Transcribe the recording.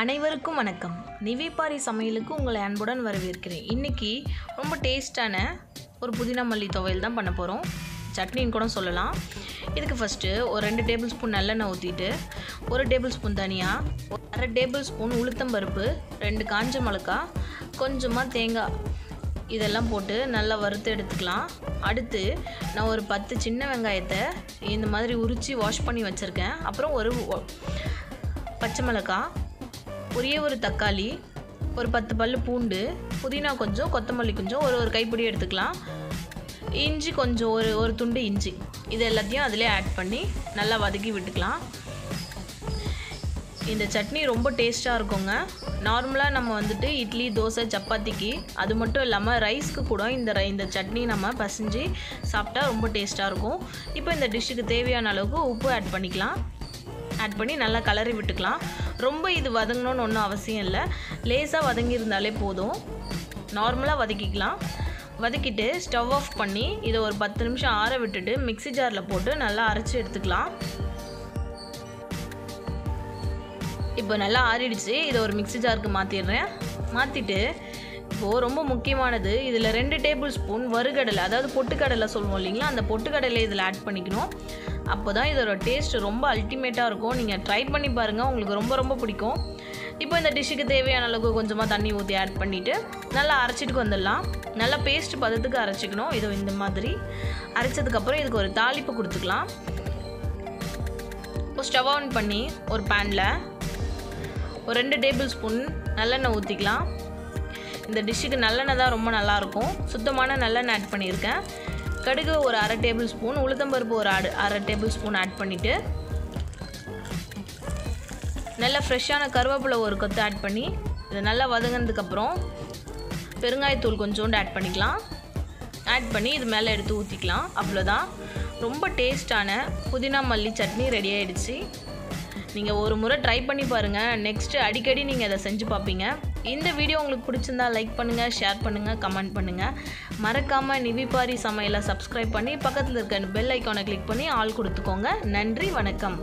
அனைவருக்கும் வணக்கம். நிவிபாரி சமையலுக்கு உங்களை அன்புடன் வரவேற்கிறேன். இன்றைக்கி ரொம்ப டேஸ்டான ஒரு புதினா மல்லி துவையல் தான் பண்ண போகிறோம் சட்னின்னு கூட சொல்லலாம். இதுக்கு ஃபஸ்ட்டு ஒரு ரெண்டு டேபிள் ஸ்பூன் நல்லெண்ணெய் ஊற்றிட்டு ஒரு டேபிள் ஸ்பூன் தனியாக ஒரு அரை டேபிள் ஸ்பூன் உளுத்தம்பருப்பு ரெண்டு காஞ்ச மிளகா கொஞ்சமாக தேங்காய் இதெல்லாம் போட்டு நல்லா வறுத்து எடுத்துக்கலாம். அடுத்து நான் ஒரு பத்து சின்ன வெங்காயத்தை இந்த மாதிரி உரித்து வாஷ் பண்ணி வச்சுருக்கேன். அப்புறம் ஒரு பச்சை மிளகாய் ஒரே ஒரு தக்காளி ஒரு பத்து பல் பூண்டு புதினா கொஞ்சம் கொத்தமல்லி கொஞ்சம் ஒரு ஒரு கைப்பிடி எடுத்துக்கலாம். இஞ்சி கொஞ்சம் ஒரு ஒரு துண்டு இஞ்சி. இது எல்லாத்தையும் அதிலே ஆட் பண்ணி நல்லா வதக்கி விட்டுக்கலாம். இந்த சட்னி ரொம்ப டேஸ்ட்டாக இருக்குங்க. நார்மலாக நம்ம வந்துட்டு இட்லி தோசை சப்பாத்திக்கு அது மட்டும் இல்லாமல் ரைஸ்க்கு கூட இந்த இந்த சட்னி நம்ம பசைஞ்சு சாப்பிட்டா ரொம்ப டேஸ்ட்டாக இருக்கும். இப்போ இந்த டிஷ்ஷுக்கு தேவையான அளவுக்கு உப்பு ஆட் பண்ணிக்கலாம். ஆட் பண்ணி நல்லா கலரி விட்டுக்கலாம். ரொம்ப இது வதங்கணும்னு ஒன்றும் அவசியம் இல்லை. லேசாக வதங்கியிருந்தாலே போதும். நார்மலாக வதக்கிக்கலாம். வதக்கிட்டு ஸ்டவ் ஆஃப் பண்ணி இதை ஒரு பத்து நிமிஷம் ஆற விட்டுட்டு மிக்ஸி ஜாரில் போட்டு நல்லா அரைச்சி எடுத்துக்கலாம். இப்போ நல்லா ஆறிடுச்சு. இதை ஒரு மிக்ஸி ஜாருக்கு மாற்றிடுறேன் மாற்றிட்டு இப்போது ரொம்ப முக்கியமானது இதில் ரெண்டு டேபிள் ஸ்பூன் வறுகடலை அதாவது பொட்டுக்கடலை சொல்லுவோம் இல்லைங்களா? அந்த பொட்டுக்கடலை இதில் ஆட் பண்ணிக்கணும். அப்போ தான் இதோட டேஸ்ட் ரொம்ப அல்டிமேட்டாக இருக்கும். நீங்கள் ட்ரை பண்ணி பாருங்கள் உங்களுக்கு ரொம்ப ரொம்ப பிடிக்கும். இப்போ இந்த டிஷ்ஷுக்கு தேவையான அளவுக்கு கொஞ்சமாக தண்ணி ஊற்றி ஆட் பண்ணிவிட்டு நல்லா அரைச்சிட்டு வந்துடலாம். நல்லா பேஸ்ட் பதத்துக்கு அரைச்சிக்கணும். இது இந்த மாதிரி. அரைச்சதுக்கப்புறம் இதுக்கு ஒரு தாளிப்பு கொடுத்துக்கலாம். இப்போ ஸ்டவ் ஆன் பண்ணி ஒரு பேனில் ஒரு ரெண்டு டேபிள் ஸ்பூன் நல்லெண்ணெய் ஊற்றிக்கலாம் இந்த டிஷ்ஷுக்கு நல்லெண்ணெய் தான் ரொம்ப நல்லாயிருக்கும் சுத்தமான நல்லெண்ணெய் ஆட் பண்ணியிருக்கேன். கடுகு ஒரு அரை டேபிள் ஸ்பூன் உளுத்தம்பருப்பு ஒரு அரை அரை டேபிள் ஸ்பூன் ஆட் பண்ணிவிட்டு நல்லா ஃப்ரெஷ்ஷான கருவேப்பிலை ஒரு கொத்து ஆட் பண்ணி இது நல்லா வதங்கினதுக்கப்புறம் பெருங்காயத்தூள் கொஞ்சோண்டு ஆட் பண்ணிக்கலாம். ஆட் பண்ணி இது மேலே எடுத்து ஊற்றிக்கலாம் அவ்வளோதான் ரொம்ப டேஸ்டான புதினா மல்லி சட்னி ரெடி ஆகிடுச்சு நீங்கள் ஒரு முறை ட்ரை பண்ணி பாருங்கள் நெக்ஸ்ட்டு அடிக்கடி நீங்கள் அதை செஞ்சு பார்ப்பீங்க. இந்த வீடியோ உங்களுக்கு பிடிச்சிருந்தா லைக் பண்ணுங்கள் ஷேர் பண்ணுங்கள் கமெண்ட் பண்ணுங்கள் மறக்காமல் நிவிபாரி சமையலை சப்ஸ்கிரைப் பண்ணி பக்கத்தில் இருக்க பெல் ஐக்கானை கிளிக் பண்ணி ஆள் கொடுத்துக்கோங்க. நன்றி வணக்கம்.